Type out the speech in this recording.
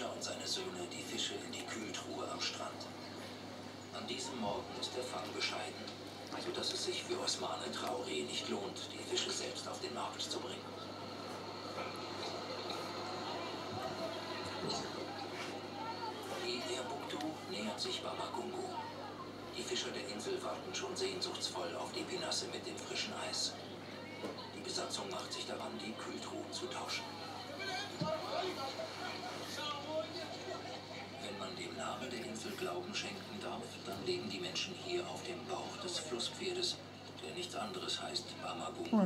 Fischer und seine Söhne die Fische in die Kühltruhe am Strand. An diesem Morgen ist der Fang bescheiden, sodass es sich für Osmane Traoré nicht lohnt, die Fische selbst auf den Markt zu bringen. Die Erbuktu nähert sich Bamagungu. Die Fischer der Insel warten schon sehnsuchtsvoll auf die Pinasse mit dem frischen Eis. Die Besatzung macht sich daran, die Kühltruhen zu tauschen. Insel Glauben schenken darf, dann leben die Menschen hier auf dem Bauch des Flusspferdes, der nichts anderes heißt Bamagungu.